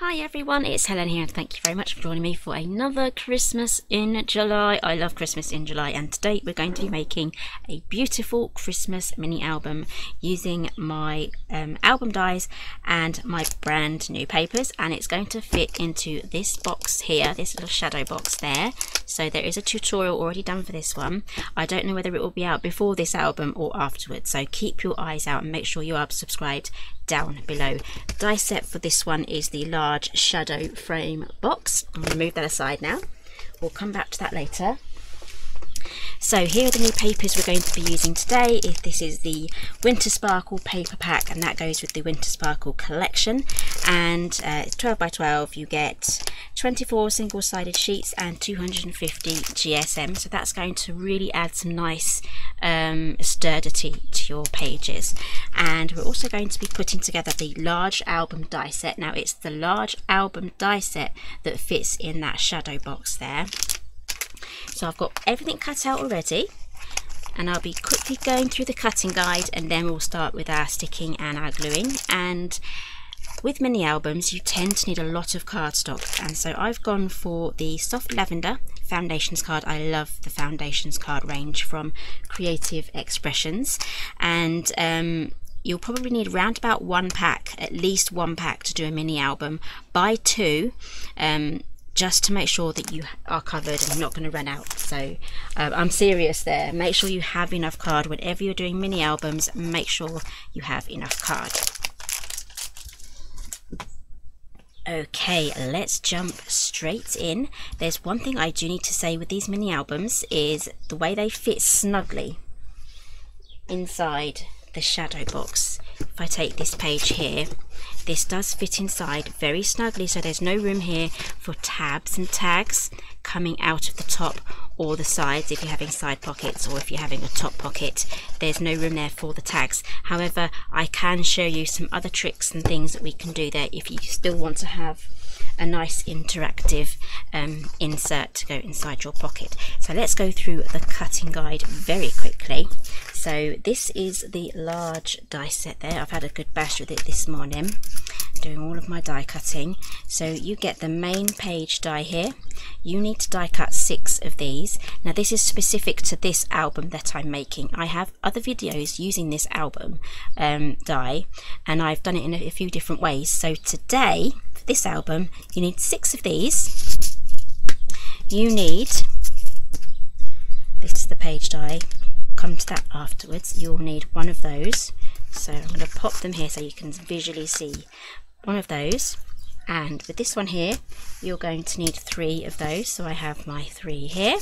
Hi everyone, it's Helen here and thank you very much for joining me for another Christmas in July. I love Christmas in July and today we're going to be making a beautiful Christmas mini album using my um, album dies and my brand new papers and it's going to fit into this box here, this little shadow box there. So there is a tutorial already done for this one. I don't know whether it will be out before this album or afterwards so keep your eyes out and make sure you are subscribed down below. The die set for this one is the large shadow frame box. I'm going to move that aside now. We'll come back to that later. So here are the new papers we're going to be using today. If this is the Winter Sparkle paper pack and that goes with the Winter Sparkle collection. And uh, it's 12 by 12 you get 24 single-sided sheets and 250 GSM so that's going to really add some nice um, sturdity to your pages. And we're also going to be putting together the large album die set. Now it's the large album die set that fits in that shadow box there so I've got everything cut out already and I'll be quickly going through the cutting guide and then we'll start with our sticking and our gluing. And with mini albums you tend to need a lot of cardstock. And so I've gone for the soft lavender foundations card. I love the foundations card range from creative expressions. And um, you'll probably need around about one pack at least one pack to do a mini album. Buy two um, just to make sure that you are covered and not going to run out so um, I'm serious there make sure you have enough card whenever you're doing mini albums make sure you have enough card Okay, let's jump straight in. There's one thing I do need to say with these mini albums is the way they fit snugly inside the shadow box. If I take this page here, this does fit inside very snugly, so there's no room here for tabs and tags coming out of the top or the sides if you're having side pockets or if you're having a top pocket there's no room there for the tags however I can show you some other tricks and things that we can do there if you still want to have a nice interactive um, insert to go inside your pocket. So let's go through the cutting guide very quickly. So this is the large die set there. I've had a good bash with it this morning doing all of my die cutting. So you get the main page die here. You need to die cut six of these. Now this is specific to this album that I'm making. I have other videos using this album um, die and I've done it in a, a few different ways. So today for this album, you need six of these. You need, this is the page die, come to that afterwards. You'll need one of those. So I'm going to pop them here so you can visually see one of those. And with this one here, you're going to need three of those. So I have my three here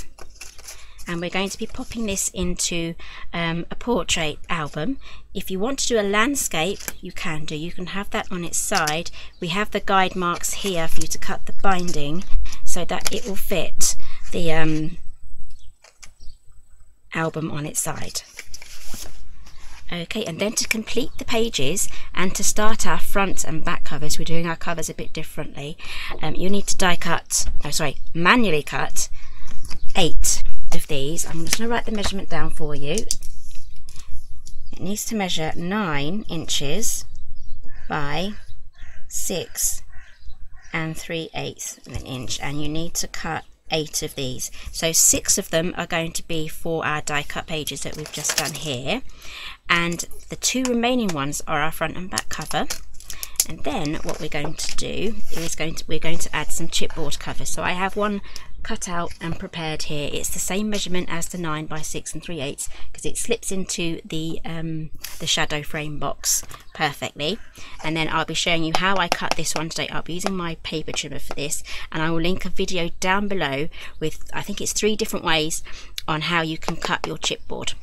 and we're going to be popping this into um, a portrait album. If you want to do a landscape, you can do. You can have that on its side. We have the guide marks here for you to cut the binding so that it will fit the um, album on its side. Okay, and then to complete the pages and to start our front and back covers, we're doing our covers a bit differently. Um, you need to die cut, oh sorry, manually cut eight of these. I'm just going to write the measurement down for you. It needs to measure 9 inches by 6 and 3 eighths of an inch and you need to cut eight of these. So six of them are going to be for our die cut pages that we've just done here. And the two remaining ones are our front and back cover. And then what we're going to do is going to we're going to add some chipboard cover. So I have one cut out and prepared here. It's the same measurement as the 9 by 6 and 3 eighths because it slips into the, um, the shadow frame box perfectly. And then I'll be showing you how I cut this one today. I'll be using my paper trimmer for this and I will link a video down below with, I think it's three different ways on how you can cut your chipboard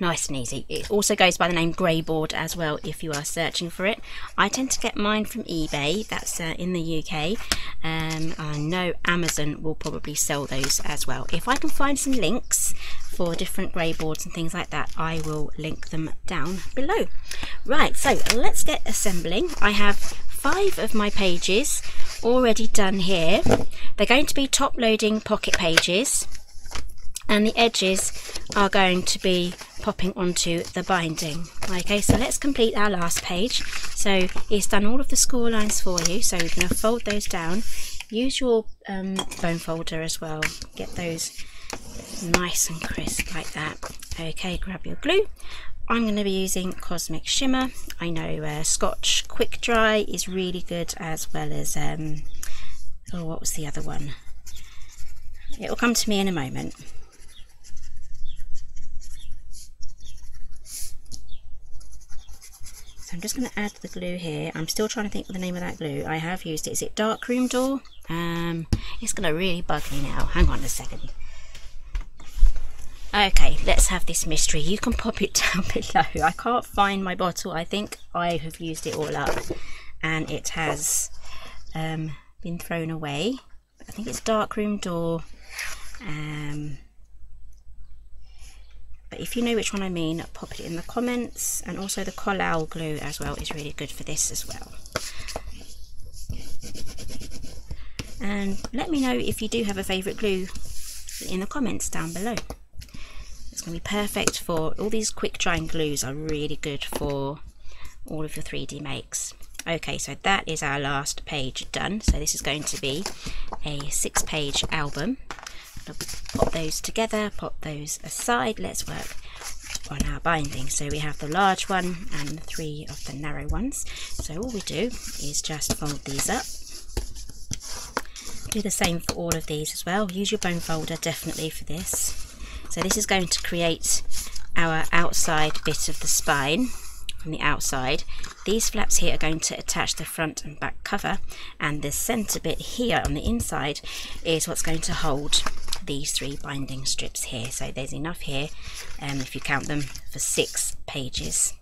nice and easy. It also goes by the name Greyboard as well if you are searching for it. I tend to get mine from eBay, that's uh, in the UK. Um, I know Amazon will probably sell those as well. If I can find some links for different Greyboards and things like that, I will link them down below. Right, so let's get assembling. I have five of my pages already done here. They're going to be top loading pocket pages and the edges are going to be popping onto the binding. Okay so let's complete our last page. So it's done all of the score lines for you. So we're going to fold those down. Use your um, bone folder as well. Get those nice and crisp like that. Okay grab your glue. I'm going to be using Cosmic Shimmer. I know uh, Scotch Quick Dry is really good as well as um, oh what was the other one? It will come to me in a moment So I'm just going to add the glue here. I'm still trying to think of the name of that glue. I have used it. Is it Darkroom Door? Um, it's going to really bug me now. Hang on a second. Okay, let's have this mystery. You can pop it down below. I can't find my bottle. I think I have used it all up and it has um, been thrown away. I think it's Darkroom Door. Um, but if you know which one I mean pop it in the comments. And also the Collall glue as well is really good for this as well. And let me know if you do have a favourite glue in the comments down below. It's going to be perfect for all these quick drying glues are really good for all of your 3d makes. Okay so that is our last page done. So this is going to be a six page album pop those together, pop those aside. Let's work on our binding. So we have the large one and three of the narrow ones. So all we do is just fold these up. Do the same for all of these as well. Use your bone folder definitely for this. So this is going to create our outside bit of the spine on the outside. These flaps here are going to attach the front and back cover and the centre bit here on the inside is what's going to hold these three binding strips here. So there's enough here, um, if you count them, for six pages.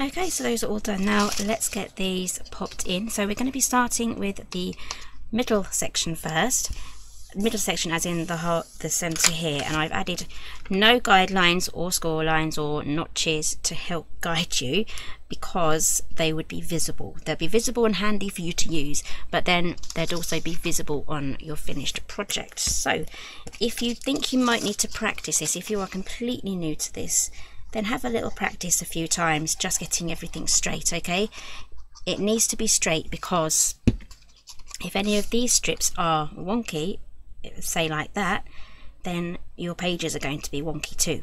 Okay, so those are all done. Now let's get these popped in. So we're going to be starting with the middle section first middle section as in the whole the center here and I've added no guidelines or score lines or notches to help guide you because they would be visible. They'll be visible and handy for you to use but then they'd also be visible on your finished project. So if you think you might need to practice this if you are completely new to this then have a little practice a few times just getting everything straight okay? It needs to be straight because if any of these strips are wonky say like that, then your pages are going to be wonky too.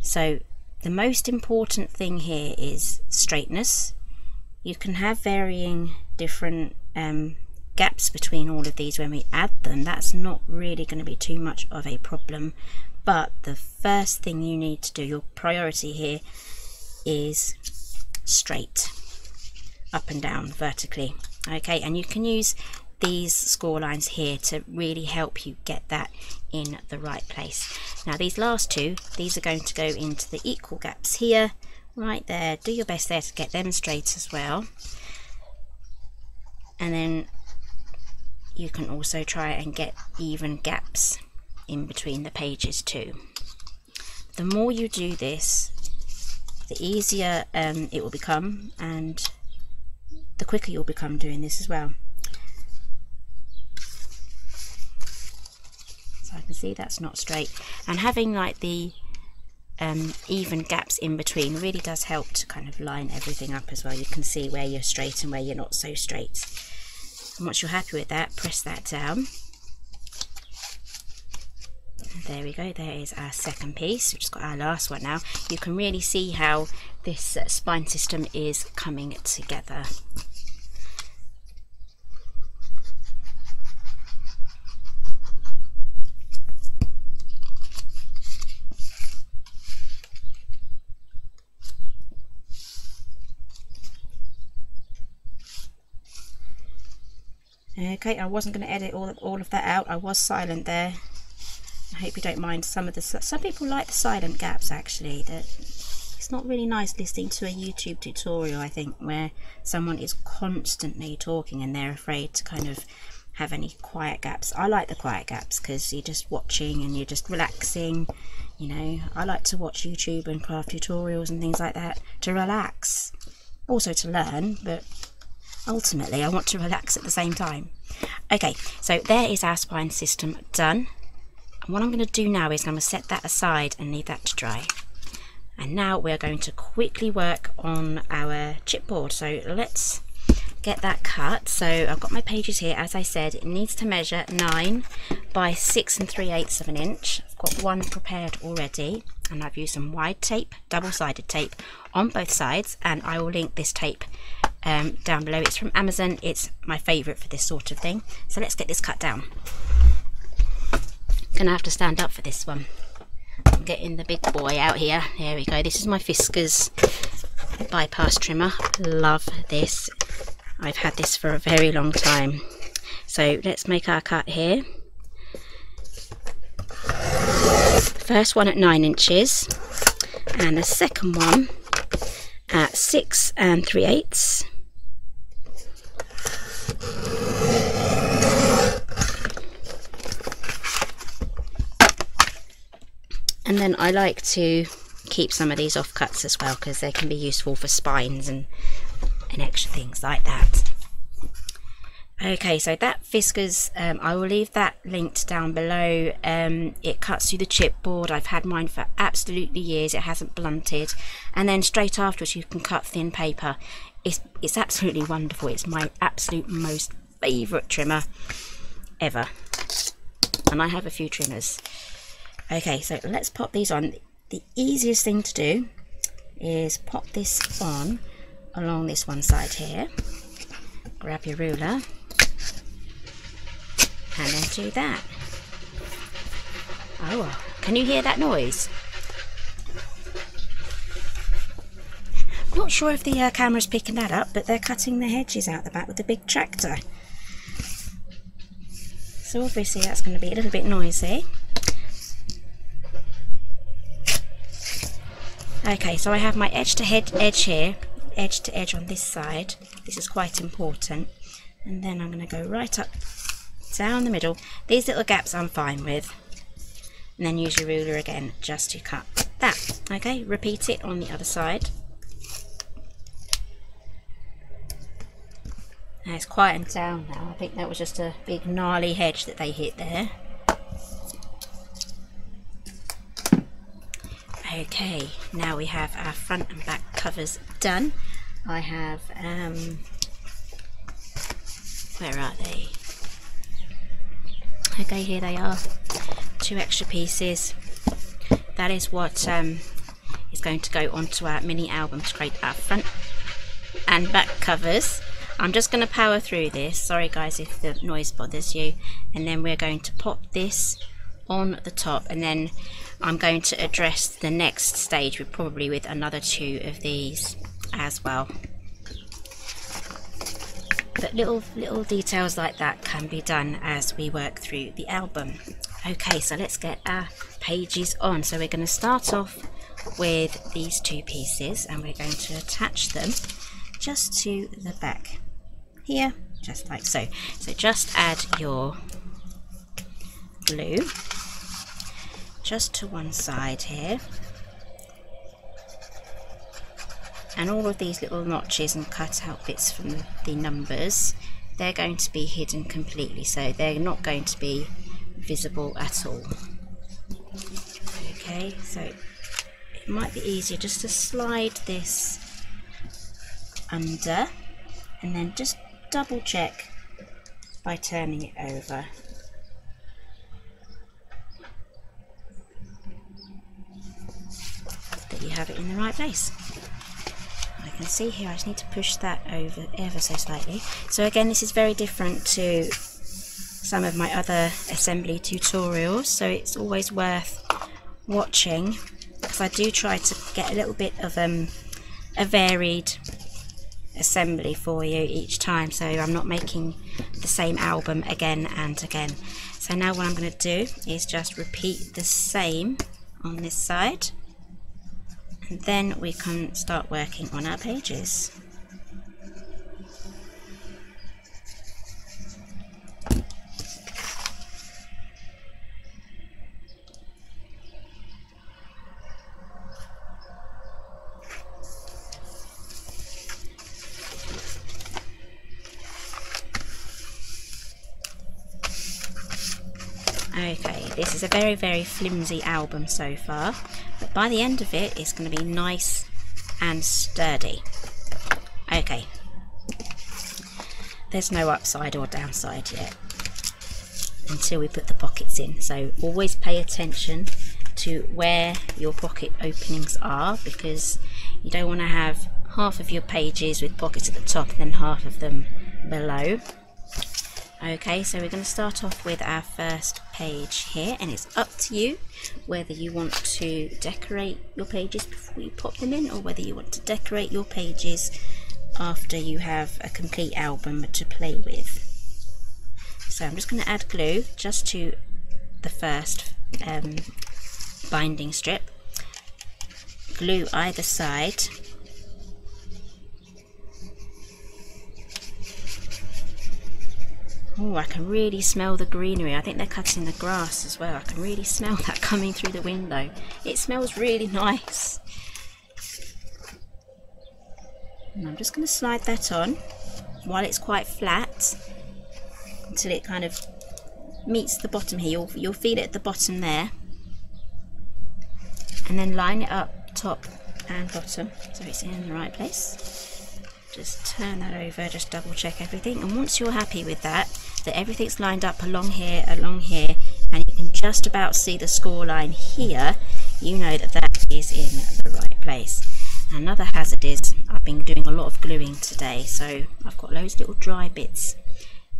So the most important thing here is straightness. You can have varying different um, gaps between all of these when we add them. That's not really going to be too much of a problem. But the first thing you need to do, your priority here, is straight up and down vertically okay and you can use these score lines here to really help you get that in the right place. Now these last two, these are going to go into the equal gaps here, right there. Do your best there to get them straight as well. And then you can also try and get even gaps in between the pages too. The more you do this, the easier um, it will become and the quicker you'll become doing this as well. So I can see that's not straight. And having like the um, even gaps in between really does help to kind of line everything up as well. You can see where you're straight and where you're not so straight. And once you're happy with that press that down. There we go. There is our second piece. We've just got our last one now. You can really see how this uh, spine system is coming together Okay, I wasn't going to edit all of, all of that out. I was silent there. I hope you don't mind some of the... Some people like the silent gaps, actually. That It's not really nice listening to a YouTube tutorial, I think, where someone is constantly talking and they're afraid to kind of have any quiet gaps. I like the quiet gaps because you're just watching and you're just relaxing. You know, I like to watch YouTube and craft tutorials and things like that to relax. Also to learn, but ultimately I want to relax at the same time. Okay, so there is our spine system done. And what I'm going to do now is I'm going to set that aside and leave that to dry. And now we're going to quickly work on our chipboard. So let's get that cut. So I've got my pages here. As I said, it needs to measure 9 by 6 and 3 eighths of an inch. I've got one prepared already. And I've used some wide tape, double-sided tape on both sides. And I will link this tape um, down below. It's from Amazon. It's my favourite for this sort of thing. So let's get this cut down. Gonna have to stand up for this one. I'm getting the big boy out here. There we go. This is my Fiskars bypass trimmer. Love this. I've had this for a very long time. So let's make our cut here. First one at 9 inches and the second one at 6 and 3 eighths. And then I like to keep some of these offcuts as well because they can be useful for spines and, and extra things like that. Okay, so that Fiskars, um, I will leave that linked down below. Um, it cuts through the chipboard. I've had mine for absolutely years. It hasn't blunted. And then straight afterwards, you can cut thin paper. It's, it's absolutely wonderful. It's my absolute most favourite trimmer ever. And I have a few trimmers. Okay, so let's pop these on. The easiest thing to do is pop this on along this one side here. Grab your ruler and then do that. Oh, can you hear that noise? Not sure if the uh, camera's picking that up, but they're cutting the hedges out the back with the big tractor. So obviously that's going to be a little bit noisy. Okay, so I have my edge to head edge here, edge to edge on this side. This is quite important. And then I'm going to go right up down the middle. These little gaps I'm fine with. And then use your ruler again just to cut that. Okay, repeat it on the other side. Now it's quieting down now. I think that was just a big gnarly hedge that they hit there. Okay, now we have our front and back covers done. I have, um, where are they? Okay, here they are. Two extra pieces. That is what um, is going to go onto our mini album to create our front and back covers. I'm just going to power through this. Sorry guys if the noise bothers you. And then we're going to pop this on the top and then I'm going to address the next stage with probably with another two of these as well but little little details like that can be done as we work through the album okay so let's get our pages on so we're going to start off with these two pieces and we're going to attach them just to the back here just like so. So just add your glue just to one side here. And all of these little notches and cut out bits from the numbers they're going to be hidden completely so they're not going to be visible at all. Okay so it might be easier just to slide this under and then just double check by turning it over. That you have it in the right place. I can see here I just need to push that over ever so slightly. So again this is very different to some of my other assembly tutorials so it's always worth watching because I do try to get a little bit of um, a varied assembly for you each time so I'm not making the same album again and again so now what I'm going to do is just repeat the same on this side and then we can start working on our pages. Okay, this is a very, very flimsy album so far, but by the end of it, it's going to be nice and sturdy. Okay, there's no upside or downside yet until we put the pockets in, so always pay attention to where your pocket openings are because you don't want to have half of your pages with pockets at the top and then half of them below okay so we're going to start off with our first page here and it's up to you whether you want to decorate your pages before you pop them in or whether you want to decorate your pages after you have a complete album to play with. So I'm just going to add glue just to the first um, binding strip. Glue either side Oh, I can really smell the greenery. I think they're cutting the grass as well. I can really smell that coming through the window. It smells really nice. And I'm just going to slide that on while it's quite flat until it kind of meets the bottom here. You'll, you'll feel it at the bottom there. And then line it up top and bottom so it's in the right place. Just turn that over, just double check everything. And once you're happy with that, that everything's lined up along here, along here, and you can just about see the score line here, you know that that is in the right place. Another hazard is I've been doing a lot of gluing today, so I've got loads of little dry bits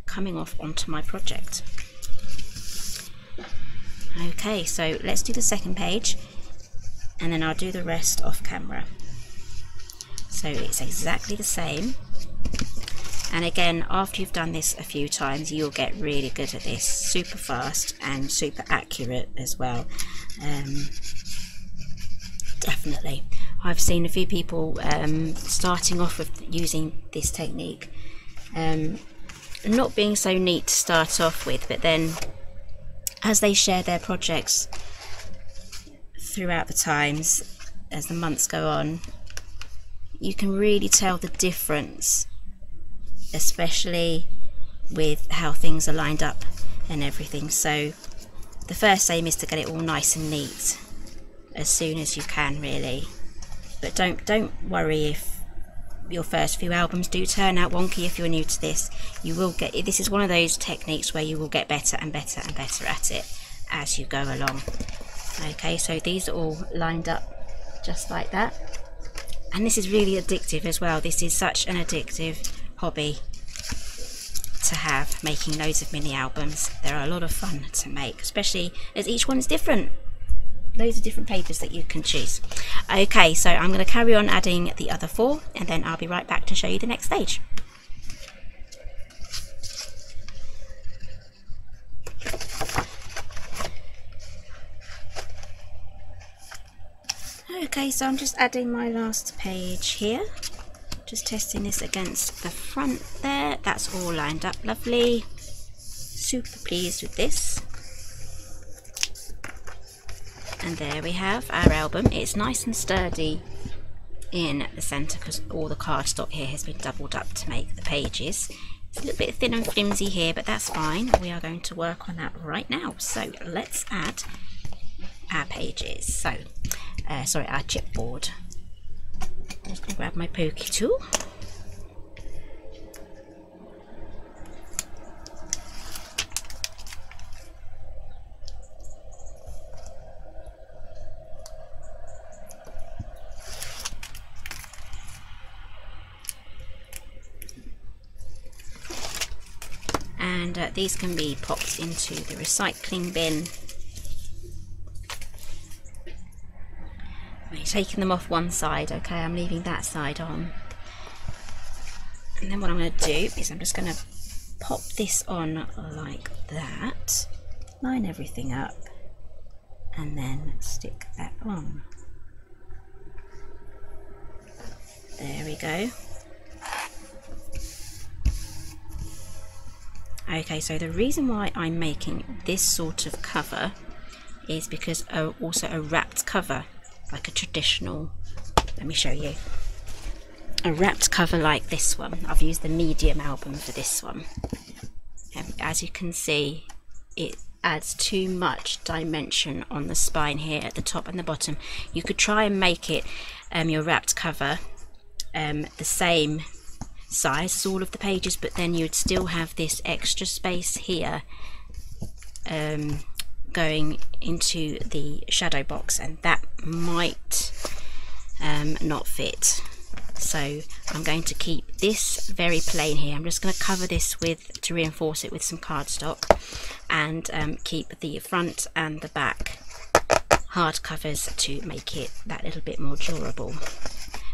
coming off onto my project. Okay, so let's do the second page and then I'll do the rest off camera. So it's exactly the same. And again after you've done this a few times you'll get really good at this. Super fast and super accurate as well. Um, definitely. I've seen a few people um, starting off with using this technique. Um, not being so neat to start off with but then as they share their projects throughout the times as the months go on you can really tell the difference especially with how things are lined up and everything. So the first aim is to get it all nice and neat as soon as you can really. But don't don't worry if your first few albums do turn out wonky if you're new to this. You will get this is one of those techniques where you will get better and better and better at it as you go along. Okay, so these are all lined up just like that. And this is really addictive as well. This is such an addictive hobby to have making loads of mini albums. They're a lot of fun to make, especially as each one is different. Loads of different papers that you can choose. Okay, so I'm going to carry on adding the other four and then I'll be right back to show you the next stage. Okay, so I'm just adding my last page here. Just testing this against the front there. That's all lined up lovely. Super pleased with this. And there we have our album. It's nice and sturdy in the center because all the cardstock here has been doubled up to make the pages. It's a little bit thin and flimsy here but that's fine. We are going to work on that right now. So let's add our pages. So uh, sorry our chipboard I'm just going to grab my pokey tool. and uh, these can be popped into the recycling bin taking them off one side okay? I'm leaving that side on. And then what I'm going to do is I'm just going to pop this on like that line everything up and then stick that on. There we go. Okay so the reason why I'm making this sort of cover is because uh, also a wrapped cover like a traditional let me show you a wrapped cover like this one I've used the medium album for this one and as you can see it adds too much dimension on the spine here at the top and the bottom. You could try and make it um, your wrapped cover um, the same size as all of the pages but then you'd still have this extra space here um, going into the shadow box and that might um, not fit. So I'm going to keep this very plain here. I'm just going to cover this with to reinforce it with some cardstock and um, keep the front and the back hard covers to make it that little bit more durable.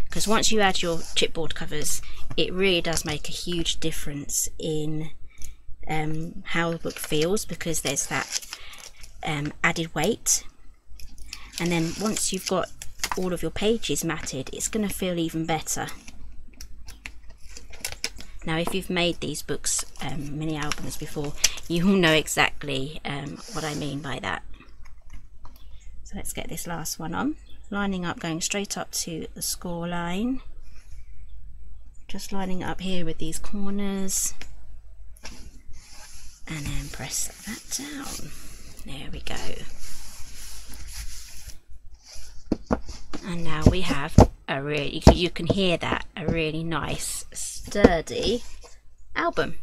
Because once you add your chipboard covers it really does make a huge difference in um, how the book feels because there's that um, added weight. And then once you've got all of your pages matted it's going to feel even better. Now if you've made these books um, mini albums before you will know exactly um, what I mean by that. So let's get this last one on. Lining up going straight up to the score line just lining up here with these corners. And then press that down there we go. And now we have a really you can hear that a really nice sturdy album.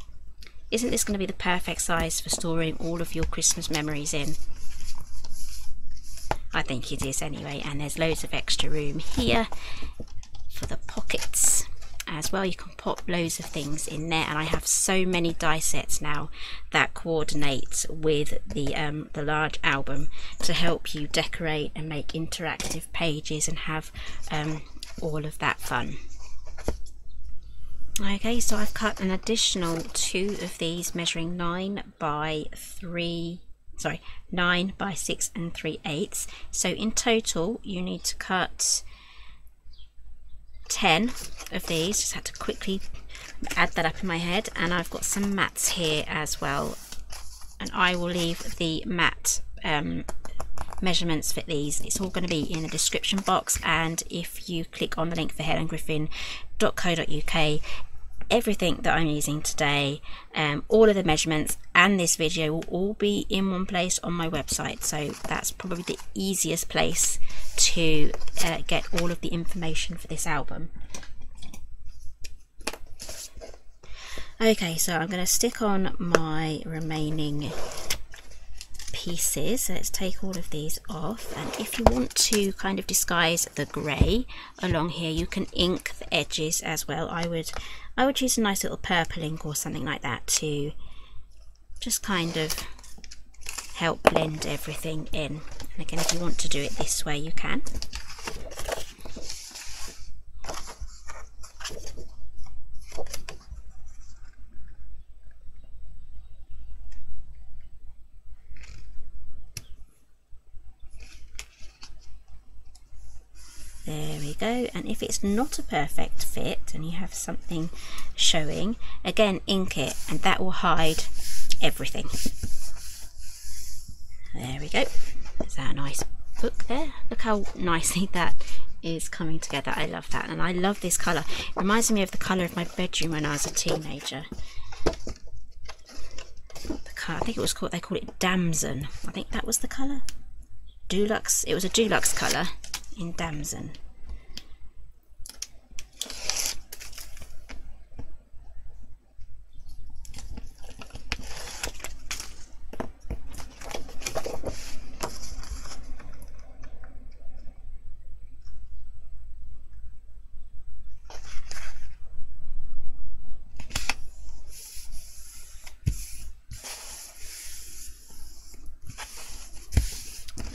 Isn't this going to be the perfect size for storing all of your Christmas memories in? I think it is anyway and there's loads of extra room here for the pockets as well. You can pop loads of things in there and I have so many die sets now that coordinate with the um, the large album to help you decorate and make interactive pages and have um, all of that fun. Okay so I've cut an additional two of these measuring 9 by 3 sorry 9 by 6 and 3 eighths. So in total you need to cut 10 of these. Just had to quickly add that up in my head. And I've got some mats here as well. And I will leave the mat um, measurements for these. It's all going to be in the description box. And if you click on the link for helengriffin.co.uk everything that I'm using today, um, all of the measurements and this video will all be in one place on my website. So that's probably the easiest place to uh, get all of the information for this album. Okay, so I'm going to stick on my remaining pieces. Let's take all of these off. And if you want to kind of disguise the grey along here, you can ink the edges as well. I would I would use a nice little purple ink or something like that to just kind of help blend everything in. And again, if you want to do it this way, you can. there we go and if it's not a perfect fit and you have something showing. Again ink it and that will hide everything. There we go. Is that a nice book there. Look how nicely that is coming together. I love that and I love this colour. It reminds me of the colour of my bedroom when I was a teenager. The colour, I think it was called they call it damson. I think that was the colour. Dulux it was a Dulux colour in Damson.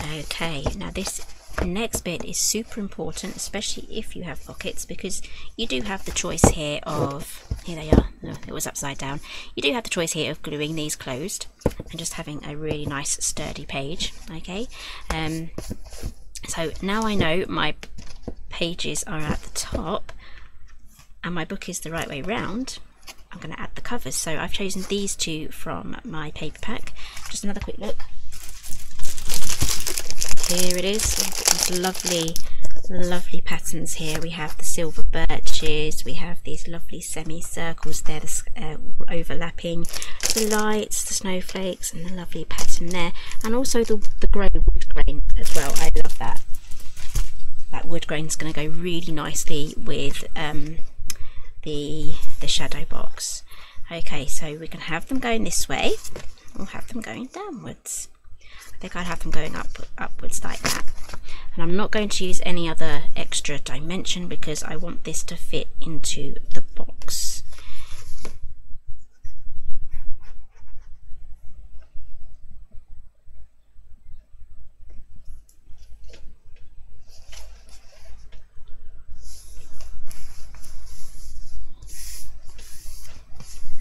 Okay, now this next bit is super important, especially if you have pockets, because you do have the choice here of, here they are, no, it was upside down, you do have the choice here of gluing these closed and just having a really nice sturdy page, okay? Um, so now I know my pages are at the top and my book is the right way round, I'm going to add the covers. So I've chosen these two from my paper pack. Just another quick look here it is this lovely lovely patterns here. We have the silver birches, we have these lovely semicircles there, uh, overlapping, the lights, the snowflakes, and the lovely pattern there, and also the, the grey wood grain as well. I love that. That wood grain is going to go really nicely with um, the, the shadow box. Okay, so we can have them going this way, we'll have them going downwards. Think I'd have them going up upwards like that and I'm not going to use any other extra dimension because I want this to fit into the box.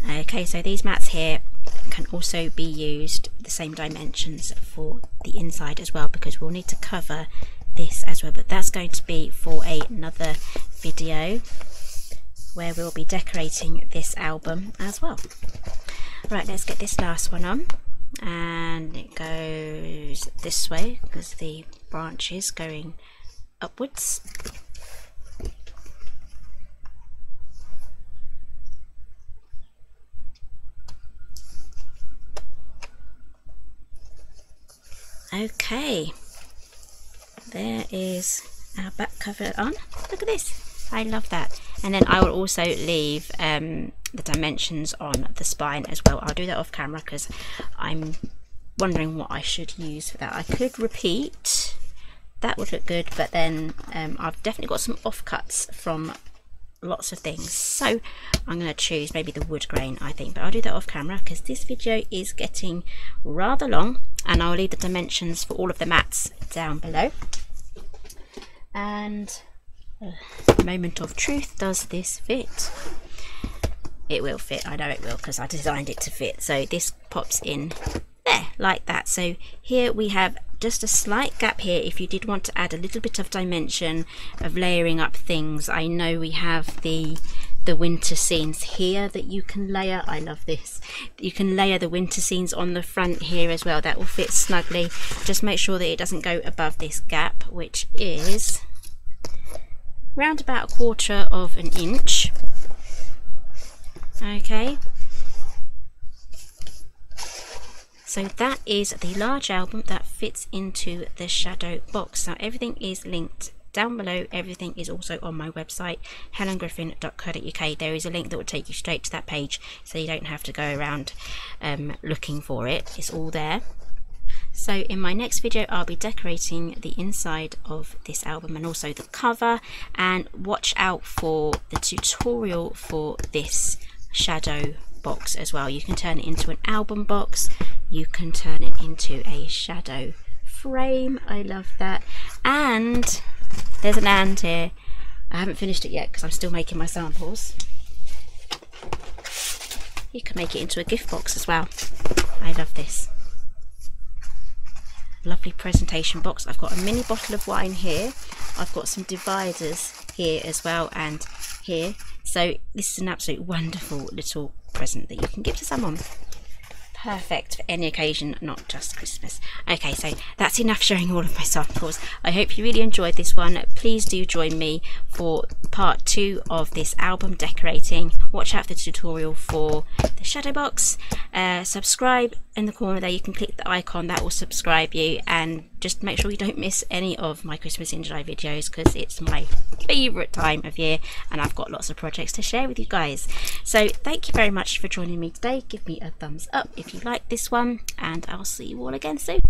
Okay, so these mats here can also be used the same dimensions for the inside as well because we'll need to cover this as well. But that's going to be for a, another video where we'll be decorating this album as well. Right let's get this last one on. And it goes this way because the branch is going upwards okay. There is our back cover on. Look at this. I love that. And then I will also leave um, the dimensions on the spine as well. I'll do that off camera because I'm wondering what I should use for that. I could repeat. That would look good but then um, I've definitely got some offcuts from lots of things. So I'm going to choose maybe the wood grain I think but I'll do that off camera because this video is getting rather long and I'll leave the dimensions for all of the mats down below. And uh, moment of truth does this fit? It will fit I know it will because I designed it to fit. So this pops in there like that. So here we have just a slight gap here if you did want to add a little bit of dimension of layering up things. I know we have the the winter scenes here that you can layer. I love this. You can layer the winter scenes on the front here as well. That will fit snugly. Just make sure that it doesn't go above this gap which is round about a quarter of an inch. Okay so that is the large album that fits into the shadow box. Now everything is linked down below. Everything is also on my website helengriffin.co.uk there is a link that will take you straight to that page so you don't have to go around um, looking for it. It's all there. So in my next video I'll be decorating the inside of this album and also the cover and watch out for the tutorial for this shadow box as well you can turn it into an album box you can turn it into a shadow frame I love that and there's an and here. I haven't finished it yet because I'm still making my samples. You can make it into a gift box as well. I love this. Lovely presentation box. I've got a mini bottle of wine here. I've got some dividers here as well and here. So this is an absolute wonderful little present that you can give to someone perfect for any occasion, not just Christmas. Okay, so that's enough showing all of my samples. I hope you really enjoyed this one. Please do join me for part two of this album decorating. Watch out for the tutorial for the shadow box. Uh, subscribe in the corner there. You can click the icon that will subscribe you and just make sure you don't miss any of my Christmas in July videos because it's my favourite time of year and I've got lots of projects to share with you guys. So thank you very much for joining me today. Give me a thumbs up if you like this one and I'll see you all again soon.